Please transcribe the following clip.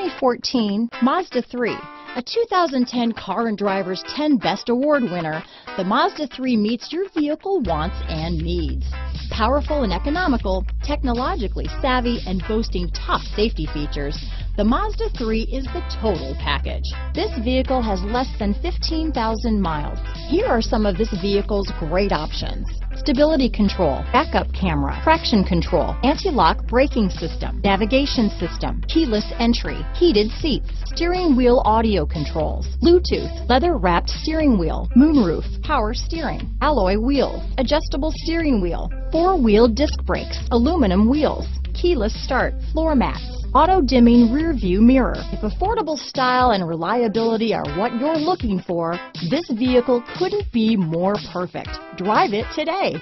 2014 Mazda 3. A 2010 Car and Driver's 10 Best Award winner, the Mazda 3 meets your vehicle wants and needs. Powerful and economical, technologically savvy, and boasting top safety features, the Mazda 3 is the total package. This vehicle has less than 15,000 miles. Here are some of this vehicle's great options stability control, backup camera, traction control, anti-lock braking system, navigation system, keyless entry, heated seats, steering wheel audio controls, Bluetooth, leather wrapped steering wheel, moonroof, power steering, alloy wheels, adjustable steering wheel, four wheel disc brakes, aluminum wheels, keyless start, floor mats, auto dimming rear view mirror. If affordable style and reliability are what you're looking for, this vehicle couldn't be more perfect. Drive it today.